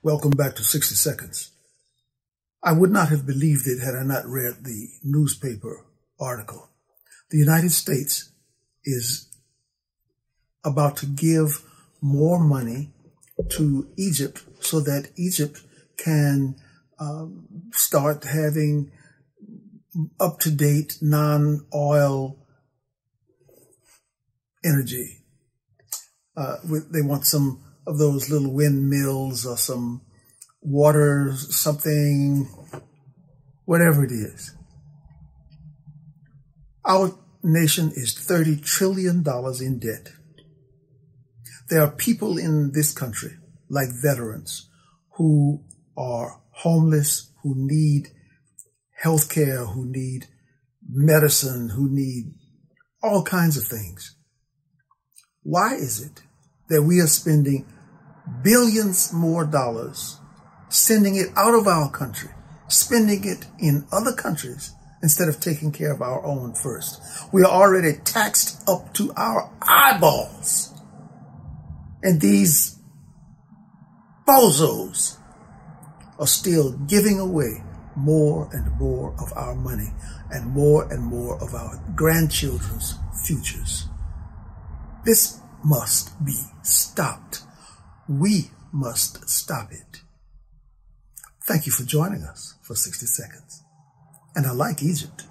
Welcome back to 60 Seconds. I would not have believed it had I not read the newspaper article. The United States is about to give more money to Egypt so that Egypt can um, start having up to date non oil energy. Uh, they want some of those little windmills or some water, something, whatever it is. Our nation is $30 trillion in debt. There are people in this country, like veterans, who are homeless, who need health care, who need medicine, who need all kinds of things. Why is it that we are spending billions more dollars, sending it out of our country, spending it in other countries instead of taking care of our own first? We are already taxed up to our eyeballs. And these bozos are still giving away more and more of our money and more and more of our grandchildren's futures. This must be stopped. We must stop it. Thank you for joining us for 60 seconds. And I like Egypt.